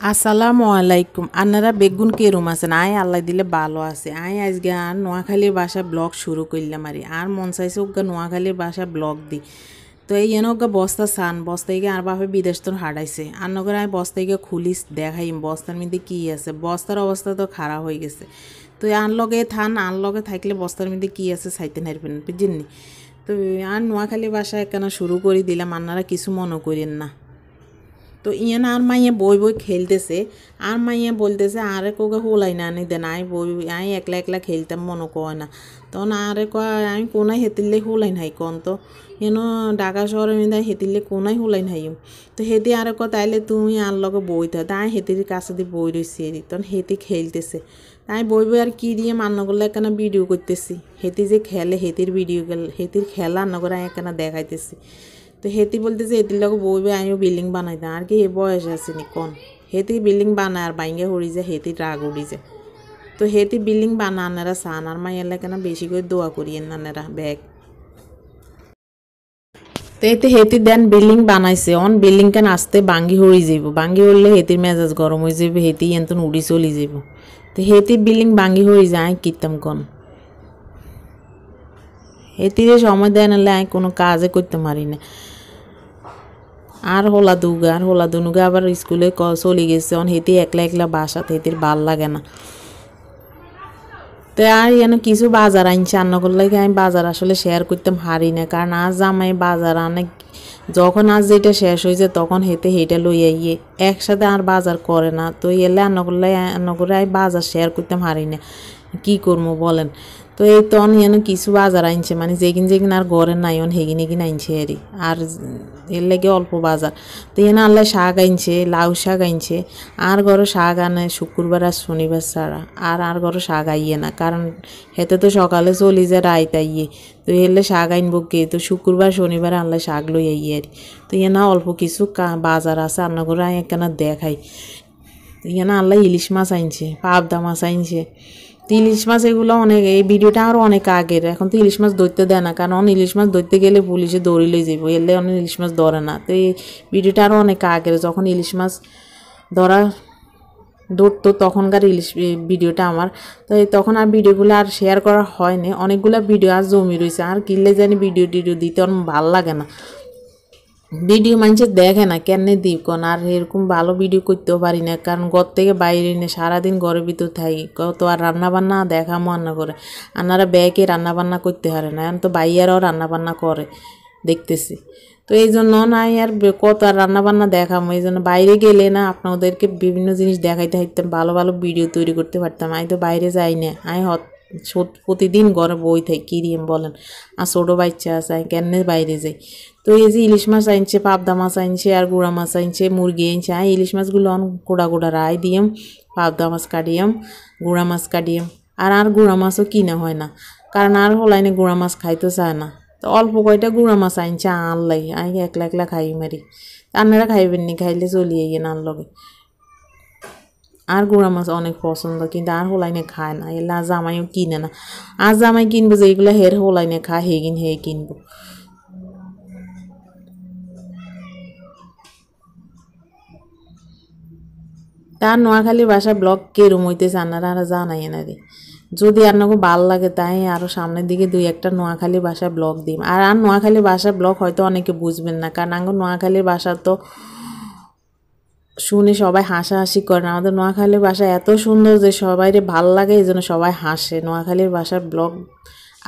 আসসালামু আলাইকুম। আপনারা বেগুন কেরম আছেন? আয়, আল্লাহ দিলে ভালো আছে। আয়, আজকে আর নোয়াখালীর বাসা ব্লগ শুরু করলাম আরে। আর মন চাইছে ওগা নোয়াখালীর বাসা ব্লগ দি তো এই এনে ওগা বস্তা সান বস্তাইকে আর বাপে বিদেশ তোর হারাইছে আর নগর আমি বস্তাইকে খুলিস, দেখাই বস্তার মধ্যে কী আছে। বস্তার অবস্থা তো খারাপ হয়ে গেছে। তো আন লগে থান আন লগে থাকলে বস্তার মধ্যে কী আছে চাইতে নারবেন বুঝছেন তো আর নোয়াখালী বাসা একখানা শুরু করে দিলাম? আপনারা কিছু মনে করেন না। তো ইয়ান আর মাইয়া বই বই খেলতেছে। আর মাইয়া বলতেছে, আরে কোকে হোলাই না আনি দেন আই বই আই একলা একলা খেলতাম, মনে কয় না। তখন আরে কয়, আমি কোনায় হেতিলে হোলাই নাই কন তো? এন ঢাকা শহরে মিদা হেতিলে কোনায় হোলাই নাই তো হেতি আরে ক তাইলে তুমি আর লগে বই থাক। তাই হেতির কাছে দিয়ে বই রয়েছে তখন হেতি খেলতেছে। তাই বই বই আর কি দিয়ে মান্য করলে একখানা ভিডিও করতেছি। হেতি যে খেলে, হেতির ভিডিও হেতির খেলা করে একখানা দেখাইতেছি। তো হেতি বলতেছে, হেতির লগে বইবে আমিও বিল্ডিং বানাই আর কি এ বয়স আসেনি কোন? হেতি বিল্ডিং বানায় আর বাইঙ্গে হরি যায়, হেতি রাগ উড়ি যায়। তো হেতি বিল্ডিং বানানারা সান আর মাইয়ার কেন বেশি করে দোয়া করিয়েন নানেরা ব্যাগ। তো এতে হেতি দেন বিল্ডিং বানাইছে, অন বিল্ডিং কেন আসতে বাঙ্গি হরি যাব বাঙ্গি হরলে হেতির মেজাজ গরম হয়ে যাবে হেতি এন্তন উড়ি চলি যাব তো হেতি বিল্ডিং বাঙ্গি হরি যায় কিতাম কন। হেতিরে সময় দেয় নাহলে আমি কোনো কাজে করতে পারি না। আর হোলা দুগা, আর হোলা দুনুগা আবার স্কুলে চলে গেছে। অন হেতি একলা একলা বাসাতে হেতির ভালো লাগে না। তো আর যেন কিছু বাজার আনছে রান্না করলে আমি বাজার আসলে শেয়ার করতাম হারি না। কারণ আজ জামাই বাজার আনে, যখন আজ যেটা শেষ হয়েছে তখন হেতে হেটা লইয়া ইয়ে একসাথে আর বাজার করে না। তো এলে রান্না করলে রান্না করে আমি বাজার শেয়ার করতাম হারি না। কী করব বলেন? তো এই তন যেন কিছু বাজার আনছে মানে যেগিন যেগিন আর ঘরে নাই, অন হেগিন এগিন আনছে আরই আর এর লাগে অল্প বাজার। তো এনে আল্লাহ শাক আনছে, লাউ শাক আনছে। আর ঘরে শাক আনে শুক্রবার আর শনিবার ছাড়া। আর আর ঘরে শাক আইয়ে না, কারণ হেতে তো সকালে চলি যায়, রাইত আইয়ে। তো এলে শাক আনব কে? তো শুক্রবার, শনিবার আল্লাহ শাক লই আইয়ে আর তো এনে অল্প কিছু বাজার আছে রান্না করে একখানা দেখাই। এখানে আল্লাহ ইলিশ মাছ আনছে, পাবদা মাছ আনছে। তো ইলিশ মাছ এগুলো অনেক, এই ভিডিওটা আরও অনেক আগের। এখন তো ইলিশ মাছ ধরতে দেয় না, কারণ ইলিশ মাছ ধরতে গেলে পুলিশে দৌড়ি লই যাব এলে অনেক ইলিশ মাছ ধরে না। তো এই ভিডিওটা আরও অনেক আগের, যখন ইলিশ মাছ ধরা ধরতো, তখনকার ইলিশ ভিডিওটা আমার। তো তখন আর ভিডিওগুলো আর শেয়ার করা হয়নি, অনেকগুলো ভিডিও আর জমি রয়েছে, আর কিনলে জানি ভিডিও টিডিও দিতে অনেক ভালো লাগে না। ভিডিও মানুষের দেখে না কেন দিব কোন? আর এরকম ভালো ভিডিও করতেও পারি না, কারণ ঘর থেকে বাইরে নিয়ে সারাদিন ঘরের ভিতর থাকি, কত আর রান্না বান্না দেখা রান্না করে। আনারা ব্যাগে রান্নাবান্না করতে পারে না, এখন তো বাইয়ারাও রান্না বান্না করে, দেখতেছি। তো এই জন্য নাই আর কত আর রান্নাবান্না দেখামো, এই জন্য বাইরে গেলে না আপনাদেরকে বিভিন্ন জিনিস দেখাইতে হাইতাম ভালো ভালো ভিডিও তৈরি করতে পারতাম। আমি তো বাইরে যাই না, আমি প্রতিদিন ঘরে বই থাকি কিরিম বলেন? আর ছোটো বাচ্চা আছে কেন বাইরে যাই? তো এই যে ইলিশ মাছ আনছে, পাবদা মাছ আনছে, আর গুঁড়া মাছ আনছে, মুরগি আনছে আই ইলিশ মাছগুলো অন গোড়া গোড়া রায় দিয়াম পাবদা মাছ কাটিয়াম গুঁড়া মাছ কাটিয়াম আর আর গুঁড়া মাছও কিনা হয় না, কারণ আর হলাইনে গুঁড়া মাছ খাইতে চায় না। তো অল্প কয়টা গুঁড়া মাছ আনছে আনলাই আই একলা একলা খাই মারি আপনারা খাইবেন নি, খাইলে চলিয়ে গিয়ে আন লগে। আর গুঁড়া মাছ অনেক পছন্দ, কিন্তু আর হোলাইনে খায় না। এলে আর জামাইও কিনে না। আর জামাই কিনবো যে এইগুলো হের হোলাইনে খায় হেগিন হে কিনবো। তার নোয়াখালী ভাষা ব্লগ কেরম হইতেছে আপনারা আর জানাই না রে। যদি আপনাকে ভালো লাগে, তাই আরও সামনের দিকে দুই একটা নোয়াখালী ভাষা ব্লগ দিম। আর আর নোয়াখালী ভাষা ব্লক হয়তো অনেকে বুঝবেন না, কারণ আঙ্গ নোয়াখালীর ভাষা তো শুনে সবাই হাসাহাসি না। আমাদের নোয়াখালীর বাসা এত সুন্দর যে সবাইরে ভালো লাগে এই জন্য সবাই হাসে। নোয়াখালীর বাসার ব্লগ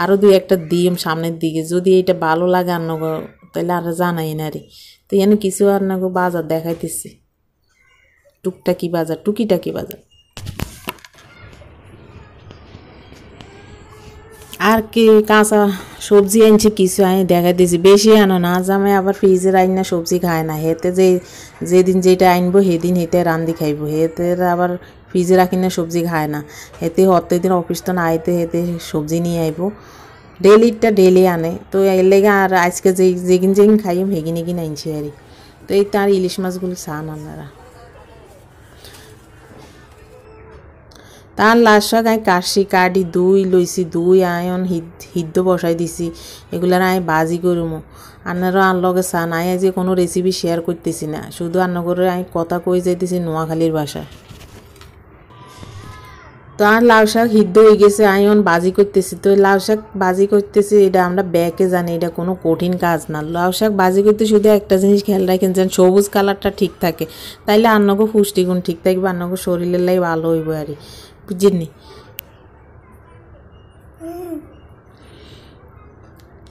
আরও দুই একটা দিম সামনের দিকে। যদি এটা ভালো লাগে আর নগো তাহলে আর জানাই না রে। তো এনে কিছু আর না বাজার দেখাইতেছি। টুকটাকি বাজার, টুকিটাকি বাজার। আর কি কাঁচা সবজি আনছে, কিছু আনি দেখা দিয়েছি। বেশি আনো না জামাই আবার ফ্রিজের আইন না, সবজি খায় না। হেতে যে যেদিন যেটা আনব, সেদিন হেতে রান্দি খাইবো। হেতে আবার ফ্রিজে রাখি না, সবজি খায় না। হেতে দিন অফিস তো না আইতে হেতে সবজি নিয়ে আইবো। ডেলিটা ডেলি আনে। তো এর লেগে আর আজকে যে যেগিন যেগিন খাইম হেগিন এগিন আনছি আর তো এই তার ইলিশ মাছগুলো চান আপনারা। তার শাক আই কাশি কাটি দুই লইছি, দুই আয়ন হিদ্দ বসাই দিছি। এগুলার আই বাজি করুমো। আন্নারও আর লগে চান আই যে কোনো রেসিপি শেয়ার করতেছি না। শুধু আন্না করে আই কথা কই যাইতেছি নোয়াখালীর ভাষা তো আর লাউ শাক হিদ্ধ হয়ে গেছে, আয়ন বাজি করতেছি। তো লাউ শাক বাজি করতেছি, এটা আমরা ব্যাকে জানি, এটা কোনো কঠিন কাজ না। লাউ শাক বাজি করতে শুধু একটা জিনিস খেয়াল রাখেন যেন সবুজ কালারটা ঠিক থাকে। তাইলে আন্নগো পুষ্টিগুণ ঠিক থাকবে, আন্নগো শরীরের লাই ভালো হইব আর বুঝিনি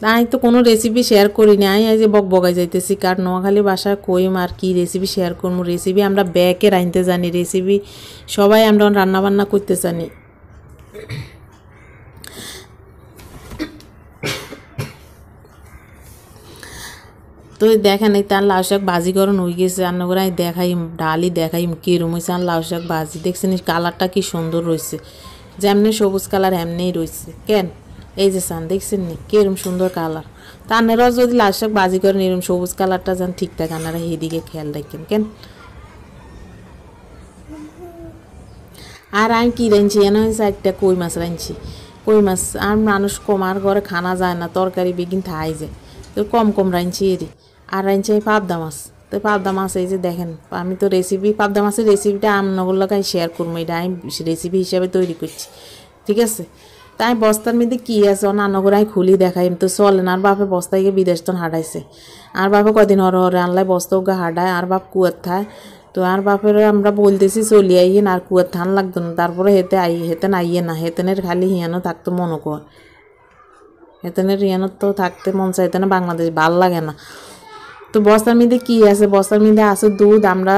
আমি তো কোনো রেসিপি শেয়ার করি না আমি আজ বক বগাই যাইতেছি কার নোয়াখালী বাসায় কইম আর কি রেসিপি শেয়ার করব রেসিপি আমরা ব্যাকে রাইনতে জানি রেসিপি সবাই আমরা রান্না বান্না করতে জানি। তো দেখেন, এই তার লাউ শাক বাজি করন হয়ে গেছে রান্না করে আমি দেখাই ডালি দেখাই কিরম হয়েছে আর লাউ শাক বাজি দেখছেন কালারটা কি সুন্দর রয়েছে যেমনি সবুজ কালার এমনিই রয়েছে কেন? এই যে সান, দেখছেন নি? কিরম সুন্দর কালার। তা আপনারাও যদি লাল শাক বাজি করেন, এরম সবুজ কালারটা যেন ঠিকঠাক আপনারা এদিকে খেয়াল রাখেন, কেন? আর আমি কী রাঁধছি? এনে হয়েছে একটা কই মাছ রাঁধছি। কই মাছ, আর মানুষ কমার ঘরে খানা যায় না, তরকারি বেগিন থাই যায়। কম কম রাঁধছি এরই আর রাঁধছি আমি পাবদা মাছ। তো পাবদা মাছ এই যে দেখেন, আমি তো রেসিপি পাবদা মাছের রেসিপিটা আমনগুলোকে শেয়ার করব, এটা আমি রেসিপি হিসাবে তৈরি করছি। ঠিক আছে? তাই বস্তার মধ্যে কী আছে ও নানগরাই খুলি দেখাই তো চলে না, আর বাপে বস্তায় গিয়ে বিদেশ তো হাঁটাইছে। আর বাপে কদিন হরে হরে আনলাই বস্তাও ওকে হাঁটায়, আর বাপ কুয়ার থায় তো আর বাপের আমরা বলতেছি, চলি আইয়ে আর কুয়ার থান লাগতো না। তারপরে হেতে আই হেতেন আইয়ে না, হেতেনের খালি হিয়ানো থাকতো মনে কর হেতেনের হিয়ানো তো থাকতে মন চাইতে না বাংলাদেশ ভালো লাগে না। তো বস্তার মধ্যে কী আছে? বস্তার মধ্যে আছে দুধ, আমরা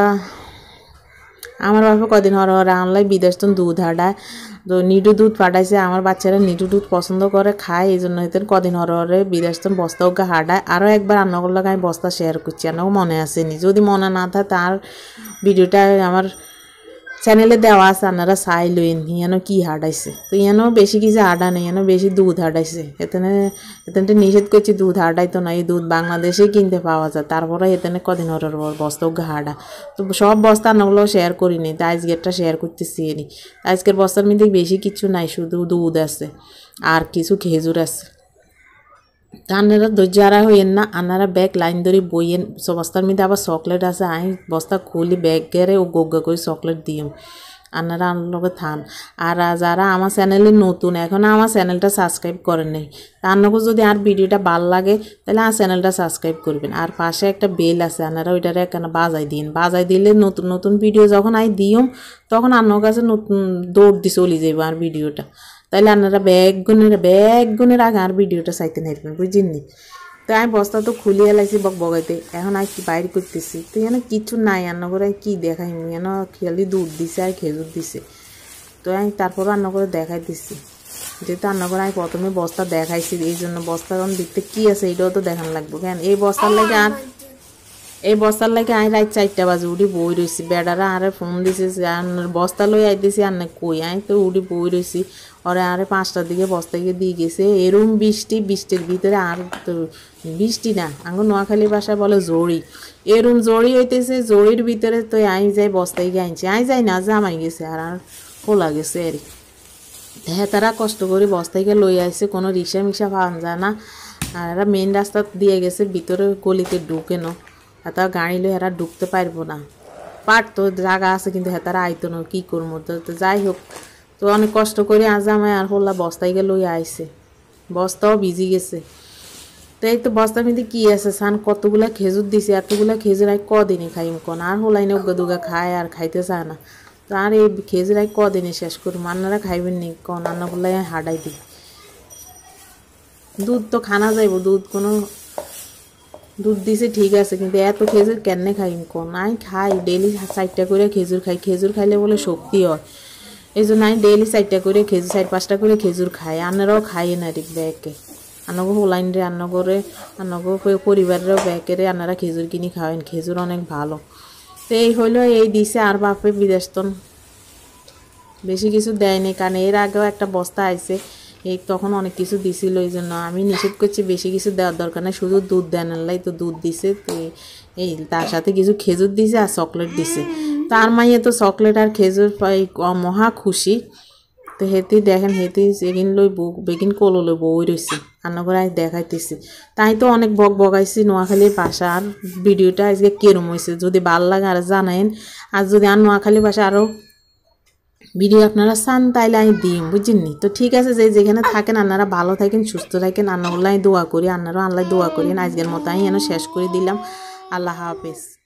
আমার বাপে কদিন হরে হরে আনলাই বিদেশ তো দুধ হাঁটায়। তো নিটু দুধ পাঠাইছে, আমার বাচ্চারা নিটু দুধ পছন্দ করে, খায় এই জন্য হয়তো কদিন হরে হরে বিদেশ তো বস্তা ওকে হাঁটায়। আরও একবার রান্না করলে আমি বস্তা শেয়ার করছি আমাকেও মনে আসেনি যদি মনে না থাকে, তার ভিডিওটা আমার চ্যানেলে দেওয়া আছে, আপনারা চাই লইন ইয়ানো কি হাঁটাইছে? তো ইয়ানো বেশি কিছু হাডা নেই, ইয়ানো বেশি দুধ হাঁটাইছে। এখানে এখানে নিষেধ করছি, দুধ হাঁটাইতো না, এই দুধ বাংলাদেশে কিনতে পাওয়া যায়। তারপরে এখানে কদিন হরার বস্তা হাঁটা। তো সব বস্তা রান্নাগুলো শেয়ার করিনি তাই আজকেরটা শেয়ার করতেছি এনি। আজকের বস্তার মধ্যে বেশি কিছু নাই, শুধু দুধ আছে, আর কিছু খেজুর আছে। আনারা ধৈর্যারা হইয়েন না, আনারা ব্যাগ লাইন ধরে বইয়েন। বস্তার মধ্যে আবার চকলেট আছে, আই বস্তা খুলি ব্যাগ ও গোগা করে চকলেট দিম আপনারা আমার লগে থান। আর যারা আমার চ্যানেলে নতুন, এখন আমার চ্যানেলটা সাবস্ক্রাইব করেন নাই আপনাকে যদি আর ভিডিওটা ভালো লাগে, তাহলে আমার চ্যানেলটা সাবস্ক্রাইব করবেন। আর পাশে একটা বেল আছে আপনারা ওইটারে এখানে বাজাই দিন বাজাই দিলে নতুন নতুন ভিডিও যখন আই দিম তখন আপনার কাছে নতুন দৌড় দিয়ে চলে যাব আর ভিডিওটা। তাইলে আপনারা ব্যাগ গুণের ব্যাগ গুণের আগে আর ভিডিওটা চাইতে নাইবেন বুঝিনি তো আমি বস্তা তো খুলিয়ে লাইছি বক বগাইতে, এখন আর কি বাইর করতেছি? তো এখানে কিছু নাই রান্না করে কি দেখাই এন খেয়ালি দুধ দিছে আর খেজুর দিছে। তো আমি তারপর রান্না করে দেখাই দিচ্ছি যেহেতু রান্না করে আমি প্রথমে বস্তা দেখাইছি এই জন্য বস্তার দেখতে কি আছে এটাও তো দেখান লাগবে। কেন? এই বস্তার লাগে আর এই বস্তার লাগে আই রাত চারটা বাজে, উঠি বই রয়েছি বেড়ারা আরে ফোন দিছে বস্তা লই আইতেছি, আর না, কই? আই তো উঠি বই রয়েছি ওরে আরে পাঁচটার দিকে বস্তা গিয়ে দিয়ে গেছে। এরম বৃষ্টি, বৃষ্টির ভিতরে আর তো বৃষ্টি না। আঙ্গুর নোয়াখালীর বাসায় বলে জড়ি। এরম জড়ি হইতেছে, জড়ির ভিতরে তো আই যাই বস্তায় গিয়ে আনছি আই যাই না, জামাই গেছে আর আর খোলা গেছে আর হ্যাঁ তারা কষ্ট করে বস্তাইকে লই আইছে, কোনো রিক্সা মিক্সা পাওয়া যায় না। আর মেন রাস্তা দিয়ে গেছে, ভিতরে গলিতে ঢুকে না। হেতা গাড়ি লই হেরা ঢুকতে পারব না। পারতো জায়গা আছে কিন্তু হেতারা আইতো না কী করব তো যাই হোক, তো অনেক কষ্ট করে আজ আমায় আর হল্লা বস্তায় গিয়ে লই আইসে বস্তাও ভিজি গেছে। তো এই তো বস্তার মধ্যে কী আছে সান কতগুলা খেজুর দিছে, এতগুলা খেজুর আই কদিনে খাইম কোন? আর হোলাইনে উগা দুগা খায় আর খাইতে চায় না। তো আর এই খেজুর আই কদিনে শেষ করুম আন্নারা খাইবেন নি কন? আন্নাগুলাই হাডাই দিই দুধ তো খানা যাইব, দুধ কোনো দুধ দিছে, ঠিক আছে, কিন্তু এত খেজুর কেনে খাই আমি খাই ডেলি চারটা করে খেজুর খাই। খেজুর খাইলে বলে শক্তি হয়। এই জন্য আমি ডেইলি চারটা করে খেজুর, চার পাঁচটা করে খেজুর খাই। আনারাও খাই না রে ব্যাগে আনাগো হোলাইন রে আন্ন করে আনাগো পরিবারেরও ব্যাগেরে আনারা খেজুর কিনি খাওয়েন খেজুর অনেক ভালো। তো এই হইল, এই দিছে আর বাপে বিদেশতন বেশি কিছু দেয়নি, কারণ এর আগেও একটা বস্তা আইছে। এই তখন অনেক কিছু দিছিল, এই জন্য আমি নিষেধ করছি, বেশি কিছু দেওয়ার দরকার নেই, শুধু দুধ দেন আনলাই তো দুধ দিছে, তো এই তার সাথে কিছু খেজুর দিছে আর চকলেট দিছে। তার মাইয়ে তো চকলেট আর খেজুর পাই মহা খুশি। তো হেতি দেখেন, হেতি সেগিন লই বউ, বেগিন কলো লই বই রয়েছে রান্না করে আজ দেখাইতেছি। তাই তো অনেক বক বগাইছি নোয়াখালীর ভাষা আর ভিডিওটা আজকে কেরম হয়েছে যদি ভালো লাগে আর জানাইন, আর যদি আর নোয়াখালী ভাষা আরও ভিডিও আপনারা চান তাইলে আমি দিই বুঝিনি তো ঠিক আছে যে যেখানে থাকেন আপনারা ভালো থাকেন, সুস্থ থাকেন আন্না আমি দোয়া করি, আন্নারও আল্লাহ দোয়া করি আজকের মতো আমি যেন শেষ করে দিলাম। আল্লাহ হাফেজ।